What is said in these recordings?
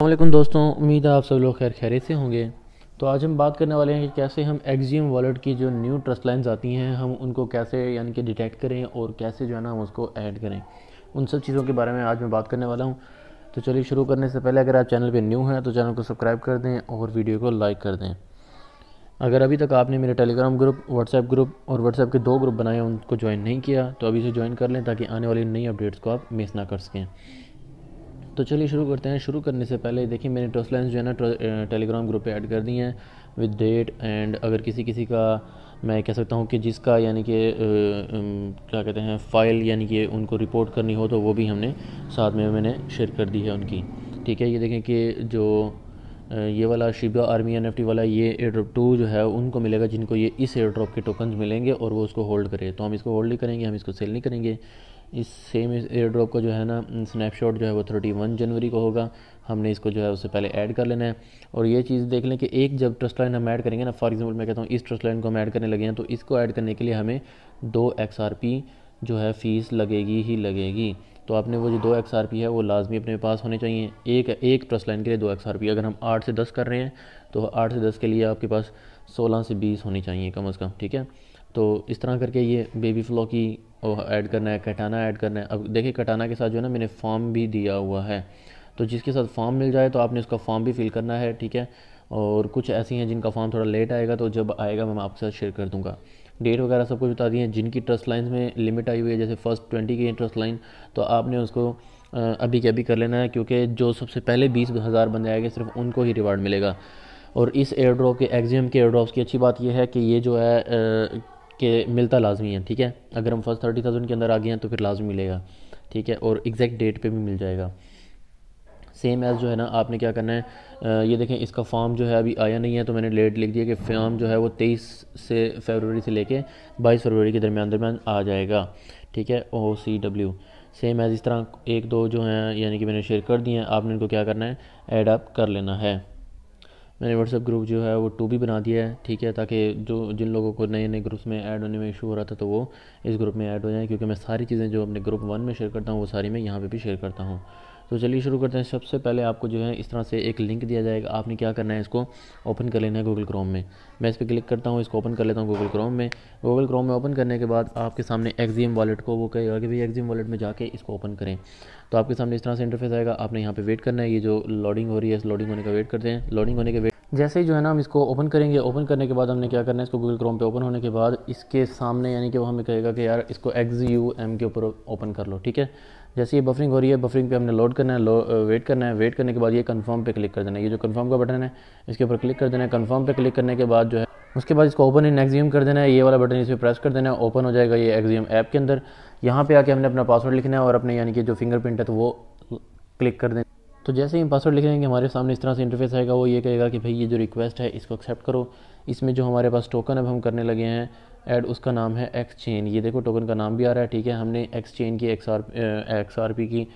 अल्लाम दोस्तों, उम्मीद है आप सब लोग खैर खैरियत से होंगे। तो आज हम बात करने वाले हैं कि कैसे हम एक्जियम वॉलेट की जो न्यू ट्रस्ट लाइन्स आती हैं, हम उनको कैसे यानी कि डिटेक्ट करें और कैसे जो है ना हम उसको ऐड करें। उन सब चीज़ों के बारे में आज मैं बात करने वाला हूँ। तो चलिए शुरू करने से पहले अगर आप चैनल पर न्यू हैं तो चैनल को सब्सक्राइब कर दें और वीडियो को लाइक कर दें। अगर अभी तक आपने मेरे टेलीग्राम ग्रुप व्हाट्सएप ग्रुप और व्हाट्सएप के दो ग्रुप बनाए उनको ज्वाइन नहीं किया तो अभी से ज्वाइन कर लें ताकि आने वाली नई अपडेट्स को आप मिस ना कर सकें। तो चलिए शुरू करते हैं। शुरू करने से पहले देखिए, मैंने ट्रस्ट लाइन्स जो है ना टेलीग्राम ग्रुप पे ऐड कर दी हैं विद डेट एंड अगर किसी किसी का मैं कह सकता हूँ कि जिसका यानी कि क्या कहते हैं फ़ाइल यानी कि उनको रिपोर्ट करनी हो तो वो भी हमने साथ में मैंने शेयर कर दी है उनकी। ठीक है, ये देखें कि जो ये वाला शिबा आर्मी एन वाला ये एयर ड्रॉप टू जो है, उनको मिलेगा, जिनको ये इस एयर ड्रॉप के टोकन मिलेंगे और वो उसको होल्ड करे। तो हम इसको होल्ड नहीं करेंगे, हम इसको सेल नहीं करेंगे। इस सेम एयर ड्रॉप का जो है ना स्नैपशॉट जो है वो थर्टी वन जनवरी को होगा। हमने इसको जो है उससे पहले ऐड कर लेना है। और ये चीज़ देख लें कि एक जब ट्रस्ट लाइन हम ऐड करेंगे ना फॉर एग्जांपल मैं कहता हूँ, इस ट्रस्ट लाइन को हम ऐड करने लगे हैं तो इसको ऐड करने के लिए हमें दो एक्स जो है फ़ीस लगेगी ही लगेगी। तो आपने वो जो दो एक्स आर पी है, वो लाजमी अपने पास होने चाहिए। एक एक ट्रस्ट लाइन के लिए दो एक्स आर पी अगर हम आठ से दस कर रहे हैं तो आठ से दस के लिए आपके पास सोलह से बीस होनी चाहिए कम अज़ कम, ठीक है? तो इस तरह करके ये बेबी फ्लो की ऐड करना है कटाना ऐड करना है। अब देखिए कटाना के साथ जो है ना, मैंने फॉर्म भी दिया हुआ है। तो जिसके साथ फॉर्म मिल जाए तो आपने उसका फॉर्म भी फिल करना है, ठीक है? और कुछ ऐसी हैं जिनका फॉर्म थोड़ा लेट आएगा तो जब आएगा, मैं आपके साथ शेयर कर दूँगा। डेट वगैरह सब कुछ बता दिए जिनकी ट्रस्ट लाइन में लिमिट आई हुई है, जैसे फ़र्स्ट ट्वेंटी की ट्रस्ट लाइन तो आपने उसको अभी के अभी कर लेना है, क्योंकि जो सबसे पहले बीस हज़ार बंदे आएँगे, सिर्फ़ उनको ही रिवार्ड मिलेगा। और इस एयर ड्रॉप के एग्ज़ाम के एयर ड्रॉप्स की अच्छी बात यह है कि ये जो है कि मिलता लाजमी है, ठीक है? अगर हम फ़र्स्ट थर्टी थाउज़ेंड के अंदर आ गए हैं तो फिर लाजमी मिलेगा, ठीक है? और एग्जैक्ट डेट पे भी मिल जाएगा। सेम एज़ जो है ना आपने क्या करना है ये देखें, इसका फॉर्म जो है अभी आया नहीं है तो मैंने लेट लिख दिया कि फॉर्म जो है वो तेईस से फरवरी से लेके बाईस फरवरी के दरमियान दरमियान आ जाएगा। ठीक है? O C W same as इस तरह एक दो जो हैं, यानी कि मैंने शेयर कर दिए हैं, आपने इनको क्या करना है एड अप कर लेना है। मैंने व्हाट्सअप ग्रुप जो है वो टू भी बना दिया है, ठीक है? ताकि जो जिन लोगों को नए नए ग्रुप्स में ऐड होने में इशू हो रहा था तो वो इस ग्रुप में ऐड हो जाए, क्योंकि मैं सारी चीज़ें जो अपने ग्रुप वन में शेयर करता हूँ, वो सारी मैं यहाँ पे भी शेयर करता हूँ। तो चलिए शुरू करते हैं। सबसे पहले आपको जो है इस तरह से एक लिंक दिया जाएगा। आपने क्या करना है इसको ओपन कर लेना है गूगल क्रोम में। मैं इस पर क्लिक करता हूँ, इसको ओपन कर लेता हूँ गूगल क्रोम में। गूगल क्रोम में ओपन करने के बाद आपके सामने एक्जियम वॉलेट को वो कहेगा कि भाई एक्जियम वॉलेट में जाके इसको ओपन करें। तो आपके सामने इस तरह से इंटरफेस आएगा। आपने यहाँ पे वेट करना है। ये जो लॉडिंग हो रही है, इस लॉडिंग होने का वेट करते हैं। लोडिंग होने के वेट जैसे ही जो है ना हम इसको ओपन करेंगे। ओपन करने के बाद हमने क्या करना है? इसको गूगल क्रोम पे ओपन होने के बाद इसके सामने यानी कि वो हमें कहेगा कि यार इसको एक्स यू एम के ऊपर ओपन कर लो, ठीक है? जैसे ये बफरिंग हो रही है बफरिंग पे हमने लोड करना है लो, वेट करना है वेट करने के बाद ये कंफर्म पे क्लिक कर देना है। ये जो कंफर्म का बटन है इसके ऊपर क्लिक कर देना है। कंफर्म पे क्लिक करने के बाद जो है उसके बाद इसको ओपन इन एक्जियम कर देना है। ये वाला बटन इस पर प्रेस कर देना है ओपन हो जाएगा ये एक्जियम ऐप के अंदर। यहाँ पे आके हमने अपना पासवर्ड लिखना है और अपने यानी कि जो फिंगरप्रिंट है तो वो क्लिक कर देना तो जैसे ही पासवर्ड लिखेंगे हमारे सामने इस तरह से इंटरफेस आएगा, वो ये कहेगा कि भाई ये जो रिक्वेस्ट है, इसको एक्सेप्ट करो। इसमें जो हमारे पास टोकन अब हम करने लगे हैं ऐड उसका नाम है एक्स एक्सचेन ये देखो टोकन का नाम भी आ रहा है, ठीक है? हमने एक्सचेन की X R X R P की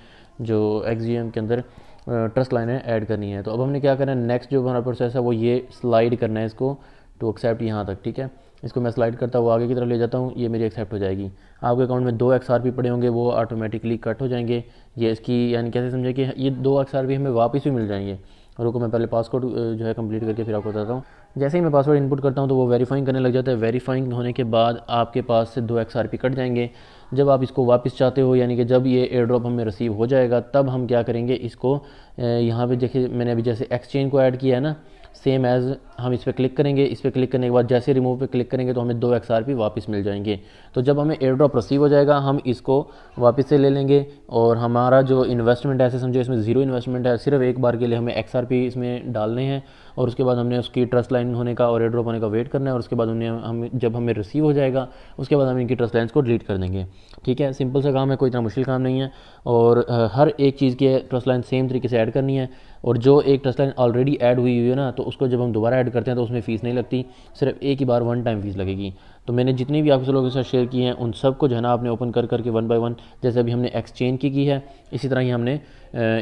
जो एक्स जी एम के अंदर ट्रस्ट लाइनें ऐड करनी है। तो अब हमने क्या करना है? नेक्स्ट जो हमारा प्रोसेस है, वो ये स्लाइड करना है इसको टू एक्सेप्ट यहाँ तक, ठीक है? इसको मैं स्लाइड करता हुआ आगे की तरफ़ ले जाता हूँ, ये मेरी एक्सेप्ट हो जाएगी। आपके अकाउंट में दो एक्स आर पी पड़े होंगे, वो ऑटोमेटिकली कट हो जाएँगे। ये इसकी, यानी कैसे समझे कि ये दो एक्स आर पी हमें वापस भी मिल जाएँगे। रुको, मैं पहले पासवर्ड जो है कंप्लीट करके फिर आपको बताता हूँ। जैसे ही मैं पासवर्ड इनपुट करता हूँ तो वो वेरीफाइंग करने लग जाता है। वेरीफाइंग होने के बाद आपके पास से दो एक्स आर पी कट जाएँगे। जब आप इसको वापस चाहते हो, यानी कि जब ये एयर ड्रॉप हमें रिसीव हो जाएगा, तब हम क्या करेंगे, इसको यहाँ पे देखिए, मैंने अभी जैसे एक्सचेंज को ऐड किया है ना सेम एज़ हम इस पर क्लिक करेंगे, इस पर क्लिक करने के बाद जैसे रिमूव पे क्लिक करेंगे तो हमें दो एक्स आर पी वापस मिल जाएँगे। तो जब हमें एयर ड्रॉप रिसीव हो जाएगा, हम इसको वापस से ले लेंगे और हमारा जो इन्वेस्टमेंट है, ऐसे समझो इसमें ज़ीरो इन्वेस्टमेंट है, सिर्फ़ एक बार के लिए हमें एक्स आर पी इसमें डालने हैं। और उसके बाद हमने उसकी ट्रस्ट लाइन होने का और एयर ड्रॉप होने का वेट करना है, और उसके बाद उन्हें हम, जब हमें रिसीव हो जाएगा, उसके बाद हम इनकी ट्रस्ट लाइन को डिलीट कर देंगे। ठीक है? सिंपल सा काम है, कोई इतना मुश्किल काम नहीं है। और हर एक चीज़ की ट्रस्ट लाइन सेम तरीके से ऐड करनी है। और जो एक ट्रस्ट लाइन ऑलरेडी ऐड हुई हुई है ना तो उसको जब हम दोबारा ऐड करते हैं तो उसमें फ़ीस नहीं लगती। सिर्फ़ एक ही बार वन टाइम फ़ीस लगेगी। तो मैंने जितनी भी आपके लोगों के साथ शेयर की हैं उन सबको जो है ना आपने ओपन कर करके वन बाय वन जैसे अभी हमने एक्सचेंज की की है इसी तरह ही हमने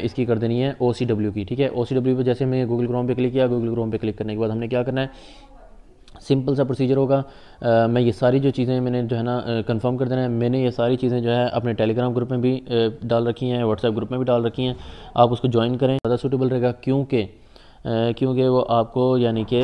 इसकी कर देनी है ओसीडब्ल्यू की ठीक है? ओ सी पर जैसे हमने गूगल क्रोम पर क्लिक किया गूगल क्रोम पर क्लिक करने के बाद हमने क्या करना है? सिंपल सा प्रोसीजर होगा। आ, मैं ये सारी जो चीज़ें मैंने जो है ना कंफर्म कर देना है मैंने ये सारी चीज़ें जो है अपने टेलीग्राम ग्रुप में भी डाल रखी हैं व्हाट्सएप ग्रुप में भी डाल रखी हैं। आप उसको ज्वाइन करें ज़्यादा सूटेबल रहेगा क्योंकि क्योंकि वो आपको यानी कि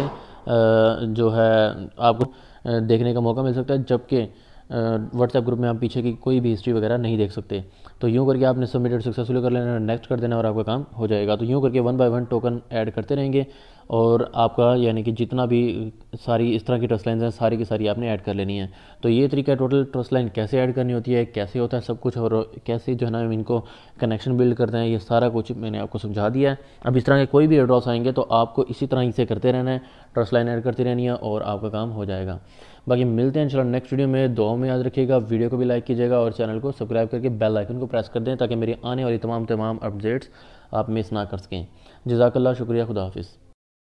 जो है आपको देखने का मौका मिल सकता है, जबकि व्हाट्सएप ग्रुप में आप पीछे की कोई भी हिस्ट्री वगैरह नहीं देख सकते। तो यूँ करके आपने सबमिटेड सक्सेसफुल कर लेना नेक्स्ट कर देना और आपका काम हो जाएगा। तो यूँ करके one by one token add करते रहेंगे। और आपका यानी कि जितना भी सारी इस तरह की ट्रस्ट लाइन हैं, सारी की सारी आपने ऐड कर लेनी है। तो ये तरीका है टोटल ट्रस्ट लाइन कैसे ऐड करनी होती है, कैसे होता है सब कुछ और कैसे जो है ना इनको कनेक्शन बिल्ड करते हैं, ये सारा कुछ मैंने आपको समझा दिया है। अब इस तरह के कोई भी एड्रॉस आएँगे तो आपको इसी तरह से करते रहना है ट्रस्ट लाइन ऐड करती रहनी है और आपका काम हो जाएगा। बाकी मिलते हैं, चलो नेक्स्ट वीडियो में दो में याद रखिएगा वीडियो को भी लाइक कीजिएगा और चैनल को सब्सक्राइब करके बेल आइकन को प्रेस कर दें ताकि मेरी आने वाली तमाम तमाम अपडेट्स आप मिस ना कर सकें। जजाकल्ला, शुक्रिया, खुदा हाफिज़।